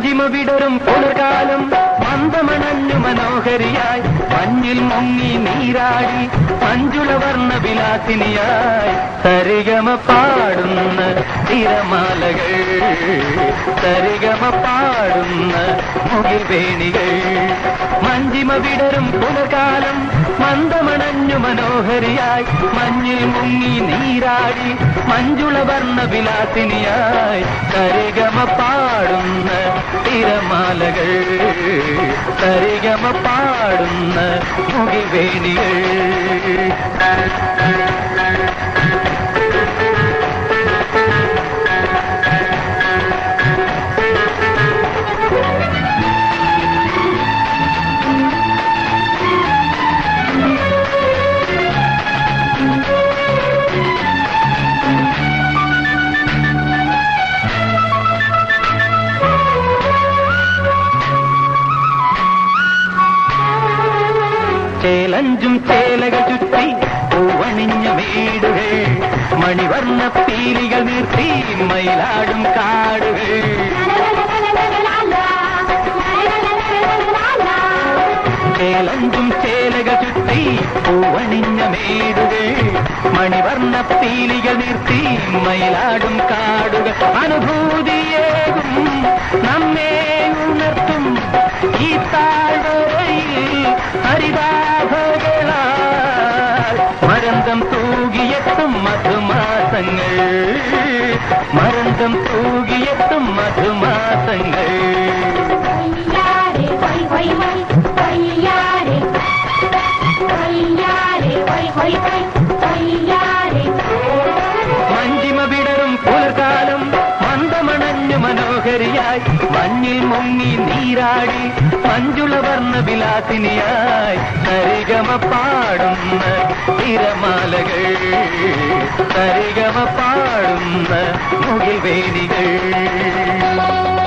വിടരും പുലർകാലം മന്ദമണഞ്ഞു മനോഹരിയായി. മഞ്ഞിൽ മുങ്ങി നീരാടി. മഞ്ജുളവർണ വിലാസിനിയായി സരിഗമ പാടുന്ന തിരമാലകൾ. സരിഗമ പാടുന്ന മുകിൽവേണികൾ. മഞ്ചിമ വിടരും പുലർകാലം മന്ദമണഞ്ഞു മനോഹരിയായി. മഞ്ഞിൽ മുങ്ങി നീരാടി. മഞ്ജുളവർണ വിലാസിനിയായി സരിഗമ പാടുന്ന തിരമാലകൾ തരികമ പാടുന്ന മുകിൽവേണികൾ ചേലഞ്ചും ചേലകൾ ചുറ്റി പൂവണിഞ്ഞ വീടുകൾ മണിവർണ പീലികൾ നിർത്തി മയിലാടും കാടുകൾ. ചേലഞ്ചും ചേലകൾ ചുറ്റി പൂവണിഞ്ഞ വീടുകൾ മണിവർണ പീലികൾ നിർത്തി മയിലാടും കാടുകൾ. അനുഭൂതിയേകും നമ്മെ ഉണർത്തും ഈ താഴ്വരയിൽ ഹരിതാഭകളാൽ தூகியத்தும் மது மாசங்கள் மருந்தம் தூகியத்தும் மது மாசங்கள் മനോഹരിയായി മഞ്ഞിൽ മുങ്ങി നീരാടി മഞ്ജുളവർണ വിലാസിനിയായി സരിഗമ പാടുന്ന തിരമാലകൾ സരിഗമ പാടുന്ന മുകിൽവേണികൾ മാലേയ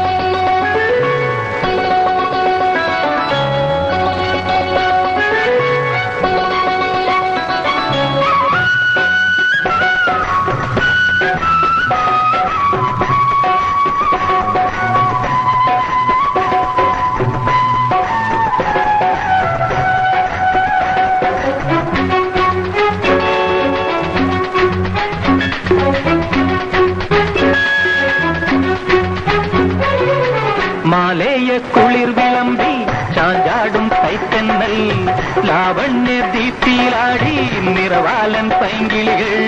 குளிர் விளம்பி சாஞ்சாடும் கைத்தென்னல் லாவண்ய தீப்பிலாடி நிறவாலன் பைங்கிளிகள்.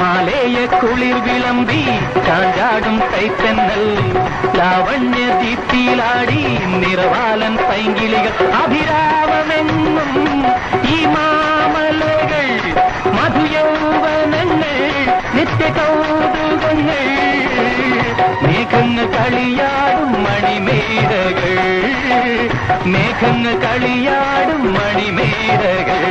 மாலேய குளிர் விளம்பி சாஞ்சாடும் கைத்தென்னல் லாவண்ய தீப்பிலாடி நிறவாலன் பைங்கிளிகள். அபிராமமென்னும் മേഘങ്ങൾ കളിയാടും മണിമേടകൾ.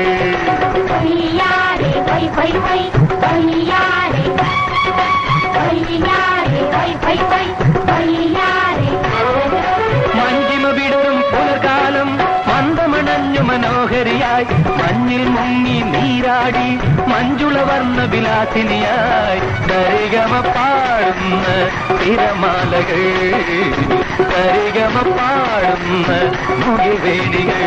മഞ്ചിമ വിടരും പുലർകാലം മന്ദമണഞ്ഞു മനോഹരിയായി. മഞ്ഞിൽ മുങ്ങി നീരാടി മഞ്ജുളവർണ വിലാസിനിയായി സരിഗമ പാടുന്ന തിരമാലകൾ സരിഗമ പാടുന്ന മുടിവേണികൾ.